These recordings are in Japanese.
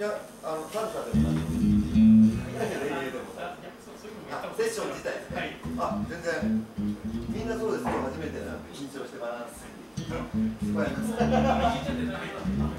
いや、あの、サルでもな。セッション自体ですね。はい、あ、全然。みんなそうです。今初めてなんで緊張してます。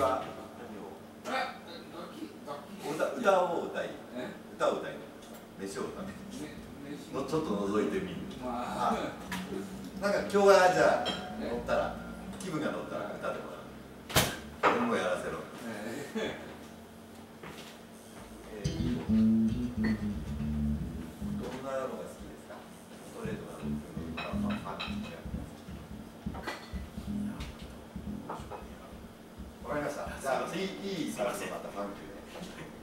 は？何を歌歌を歌い歌を歌い飯を食べのちょっと覗いてみる。あ。なんか今日はじゃあ乗ったら気分が乗ったら歌ってもらう。俺もやらせろ。えすいません。